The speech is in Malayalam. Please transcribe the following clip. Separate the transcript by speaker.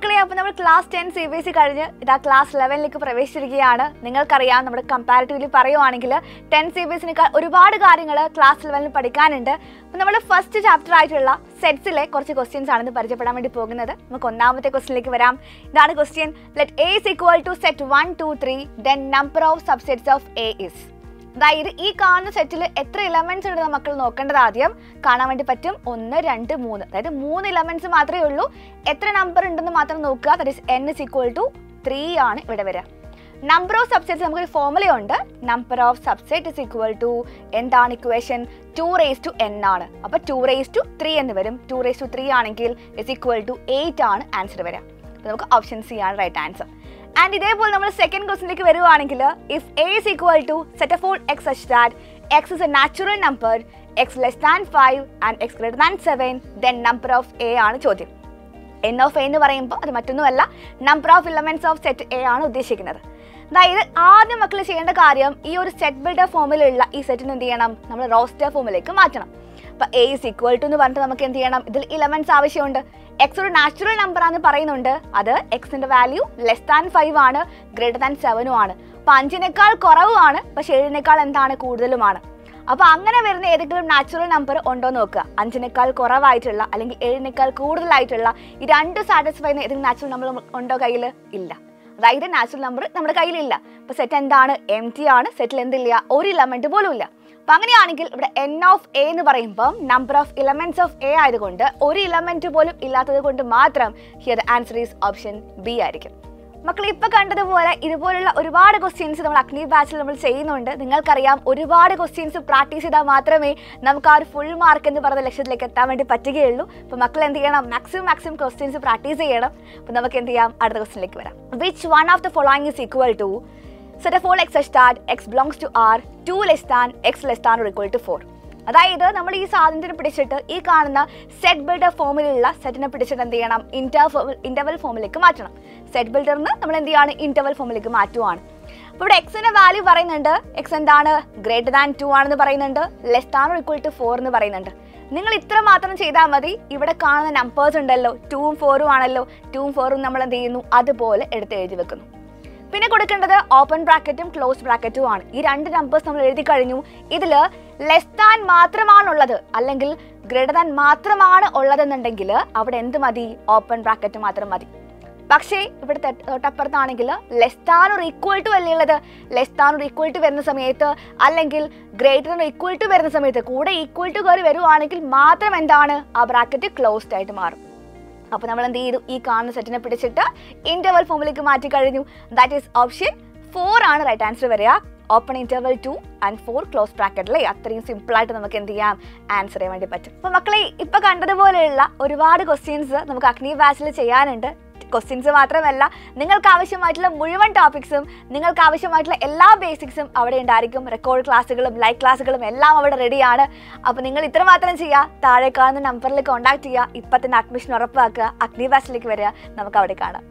Speaker 1: മക്കളെ അപ്പോൾ നമ്മൾ class ten C B S C കഴിഞ്ഞ് ഇതാ ക്ലാസ് ലെവനിലേക്ക് പ്രവേശിച്ചിരിക്കുകയാണ്. നിങ്ങൾക്കറിയാം നമ്മുടെ കമ്പാരിറ്റീവ്ലി പറയുവാണെങ്കിൽ ടെൻ സി ബി എസിനേക്കാൾ ഒരുപാട് കാര്യങ്ങൾ ക്ലാസ് ലെവലിൽ പഠിക്കാനുണ്ട്. അപ്പോൾ നമ്മൾ ഫസ്റ്റ് ചാപ്റ്റർ ആയിട്ടുള്ള സെറ്റ്സിലെ കുറച്ച് ക്വസ്റ്റ്യൻസ് ആണെന്ന് പരിചയപ്പെടാൻ വേണ്ടി പോകുന്നത്. നമുക്ക് ഒന്നാമത്തെ ക്വസ്റ്റ്യനിലേക്ക് വരാം. ഇതാണ് question let A is equal to set one two three then number of subsets of A is അതായത് ഈ കാണുന്ന സെറ്റിൽ എത്ര ഇലമെന്റ്സ് ഉണ്ടെന്ന് മക്കൾ നോക്കേണ്ടത് ആദ്യം? കാണാൻ വേണ്ടി പറ്റും ഒന്ന് രണ്ട് മൂന്ന്. അതായത് മൂന്ന് ഇലമെന്റ്സ് മാത്രമേ ഉള്ളൂ. എത്ര നമ്പർ ഉണ്ടെന്ന് മാത്രം നോക്കുക. That is n is equal to three ആണ് ഇവിടെ വരിക. നമ്പർ ഓഫ് സബ്സെറ്റ്സ് നമുക്കൊരു ഫോർമുല ഉണ്ട്. Number of subset is equal to എന്താണ് equation two raise to n ആണ്. അപ്പൊ ടു റേസ് ടു ത്രീ എന്ന് വരും. ടു റേസ് ടു ത്രീ ആണെങ്കിൽ ഇസ് ഈക്വൽ ടു എയ്റ്റ് ആണ് ആൻസർ വരിക. നമുക്ക് ഓപ്ഷൻ സി ആണ് റൈറ്റ് ആൻസർ ആൻഡ് ഇതേപോലെ നമ്മൾ സെക്കൻഡ് ക്വസ്റ്റിലേക്ക് വരുവാണെങ്കിൽ if A is equal to set of all x such that x is a natural number x less than five and x greater than seven then number of A ആണ് ചോദ്യം. എൻ ഓഫ് എ എന്ന് പറയുമ്പോൾ അത് മറ്റൊന്നുമല്ല number of elements of set A ആണ് ഉദ്ദേശിക്കുന്നത്. അതായത് ആദ്യം മക്കൾ ചെയ്യേണ്ട കാര്യം ഈ ഒരു സെറ്റ് ബിൽഡർ ഫോമിലുള്ള ഈ സെറ്റിന് എന്ത് ചെയ്യണം? നമ്മൾ റോസ്റ്റർ ഫോമിലേക്ക് മാറ്റണം. അപ്പോൾ എ ഇസ് ഈക്വൽ ടു എന്ന് പറഞ്ഞിട്ട് നമുക്ക് എന്ത് ചെയ്യണം? ഇതിൽ ഇലമെൻസ് ആവശ്യമുണ്ട്. എക്സ് ഒരു നാച്ചുറൽ നമ്പർ ആണെന്ന് പറയുന്നുണ്ട്. അത് എക്സിന്റെ വാല്യൂ ലെസ് ദാൻ ഫൈവ് ആണ് ഗ്രേറ്റർ ദാൻ സെവനും ആണ്. അപ്പൊ അഞ്ചിനേക്കാൾ കുറവുമാണ് പക്ഷെ ഏഴിനേക്കാൾ എന്താണ് കൂടുതലുമാണ് അപ്പൊ അങ്ങനെ വരുന്ന ഏതെങ്കിലും നാച്ചുറൽ നമ്പർ ഉണ്ടോ നോക്കുക. അഞ്ചിനേക്കാൾ കുറവായിട്ടുള്ള അല്ലെങ്കിൽ ഏഴിനേക്കാൾ കൂടുതലായിട്ടുള്ള ഈ രണ്ട് സാറ്റിസ്ഫൈ ചെയ്യുന്ന ഏതെങ്കിലും നാച്ചുറൽ നമ്പർ ഉണ്ടോ കയ്യിൽ ഇല്ല. അതായത് നാച്ചുറൽ നമ്പർ നമ്മുടെ കയ്യിലില്ല. അപ്പൊ സെറ്റ് എന്താണ്? എം ടി ആണ് സെറ്റിൽ എന്തില്ല ഒരു ഇലമെന്റ് പോലും ഇല്ല. അപ്പൊ അങ്ങനെയാണെങ്കിൽ ഇവിടെ എൻ ഓഫ് എ എന്ന് പറയുമ്പോൾ number of elements of A ആയതുകൊണ്ട് ഒരു ഇലമെന്റ് പോലും ഇല്ലാത്തത് കൊണ്ട് മാത്രം here answer is option B ആയിരിക്കും. മക്കൾ ഇപ്പൊ കണ്ടതുപോലെ ഇതുപോലുള്ള ഒരുപാട് ക്വസ്റ്റ്യൻസ് നമ്മൾ അഗ്നി ബാച്ചിൽ നമ്മൾ ചെയ്യുന്നുണ്ട്. നിങ്ങൾക്കറിയാം ഒരുപാട് ക്വസ്റ്റ്യൻസ് പ്രാക്ടീസ് ചെയ്താൽ മാത്രമേ നമുക്ക് ആ ഒരു ഫുൾ മാർക്ക് എന്ന് പറയുന്ന ലക്ഷ്യത്തിലേക്ക് എത്താൻ വേണ്ടി പറ്റുകയുള്ളൂ. അപ്പൊ മക്കൾ എന്ത് ചെയ്യണം? മാക്സിമം മാക്സിമം ക്വസ്റ്റ്യൻസ് പ്രാക്ടീസ് ചെയ്യണം. അപ്പൊ നമുക്ക് എന്ത് ചെയ്യാം? അടുത്ത ക്വസ്റ്റ്യനിലേക്ക് വരാം. Which one of the following is equal to set of all x that x belongs to r. 2 less than x less or equal to four അതായത് നമ്മൾ ഈ സാധനത്തിന് പിടിച്ചിട്ട് ഈ കാണുന്ന സെറ്റ് ബിൽഡർ ഫോമിലുള്ള സെറ്റിനെ പിടിച്ചിട്ട് എന്ത് ചെയ്യണം? ഇന്റർ ഇന്റർവൽ ഫോമിലേക്ക് മാറ്റണം. സെറ്റ് ബിൽഡറിന് നമ്മൾ എന്ത് ചെയ്യാണ് ഇന്റർവൽ ഫോമിലേക്ക് മാറ്റുവാണ്. അപ്പോൾ ഇവിടെ എക്സിന്റെ വാല്യൂ പറയുന്നുണ്ട്. എക്സ് എന്താണ്? ഗ്രേറ്റർ ദാൻ ടു ആണെന്ന് പറയുന്നുണ്ട്. Less than equal to four എന്ന് പറയുന്നുണ്ട്. നിങ്ങൾ ഇത്ര മാത്രം ചെയ്താൽ മതി. ഇവിടെ കാണുന്ന നമ്പേഴ്സ് ഉണ്ടല്ലോ. ടൂവും ഫോറും ആണല്ലോ. ടൂവും ഫോറും നമ്മൾ എന്ത് ചെയ്യുന്നു? അതുപോലെ എടുത്ത് എഴുതി വെക്കുന്നു. പിന്നെ കൊടുക്കേണ്ടത് ഓപ്പൺ ബ്രാക്കറ്റും ക്ലോസ് ബ്രാക്കറ്റും ആണ്. ഈ രണ്ട് നമ്പേഴ്സ് നമ്മൾ എഴുതി കഴിഞ്ഞു. ഇതിൽ ലെസ് താൻ മാത്രമാണുള്ളത്. അല്ലെങ്കിൽ ഗ്രേറ്റർ താൻ മാത്രമാണ് ഉള്ളതെന്നുണ്ടെങ്കിൽ അവിടെ എന്ത് മതി? ഓപ്പൺ ബ്രാക്കറ്റ് മാത്രം മതി. പക്ഷേ ഇവിടെ തൊട്ട് തൊട്ടപ്പുറത്താണെങ്കിൽ ലെസ് താൻ ഒരു ഈക്വൽ ടു അല്ലേ ഉള്ളത്? ലെസ് താൻ ഒരു ഈക്വൽ ടു വരുന്ന സമയത്ത് അല്ലെങ്കിൽ ഗ്രേറ്റർ ഒരു ഈക്വൽ ടു വരുന്ന സമയത്ത് കൂടെ ഈക്വൽ ടു കയറി വരുവാണെങ്കിൽ മാത്രം എന്താണ്? ആ ബ്രാക്കറ്റ് ക്ലോസ്ഡ് ആയിട്ട് മാറും. അപ്പോൾ നമ്മൾ എന്ത് ചെയ്തു ഈ കാണുന്ന സെറ്റിനെ പിടിച്ചിട്ട് ഇന്റർവൽ ഫോമിലേക്ക് മാറ്റി കഴിഞ്ഞു. ദാറ്റ് ഈസ് ഓപ്ഷൻ ഫോർ ആണ് റൈറ്റ് ആൻസർ വരിക. Open interval two and four close bracket അല്ലേ? അത്രയും സിമ്പിൾ ആയിട്ട് നമുക്ക് എന്ത് ചെയ്യാം? ആൻസർ ചെയ്യാൻ വേണ്ടി പറ്റും. അപ്പോൾ മക്കളെ ഇപ്പൊ കണ്ടതുപോലെയുള്ള ഒരുപാട് ക്വസ്റ്റ്യൻസ് നമുക്ക് അഗ്നി ബാച്ചിൽ ചെയ്യാനുണ്ട്. ക്വസ്റ്റ്യൻസ് മാത്രമല്ല നിങ്ങൾക്ക് ആവശ്യമായിട്ടുള്ള മുഴുവൻ ടോപ്പിക്സും നിങ്ങൾക്ക് ആവശ്യമായിട്ടുള്ള എല്ലാ ബേസിക്സും അവിടെ ഉണ്ടായിരിക്കും. റെക്കോർഡ് ക്ലാസ്സുകളും ലൈവ് ക്ലാസ്സുകളും എല്ലാം അവിടെ റെഡിയാണ് അപ്പോൾ നിങ്ങൾ ഇത്രമാത്രം ചെയ്യുക താഴെ കാണുന്ന നമ്പറിൽ കോൺടാക്ട് ചെയ്യുക ഇപ്പം തന്നെ അഡ്മിഷൻ ഉറപ്പാക്കുക അഗ്നി ബാച്ചിലേക്ക് വരിക നമുക്ക് അവിടെ കാണാം.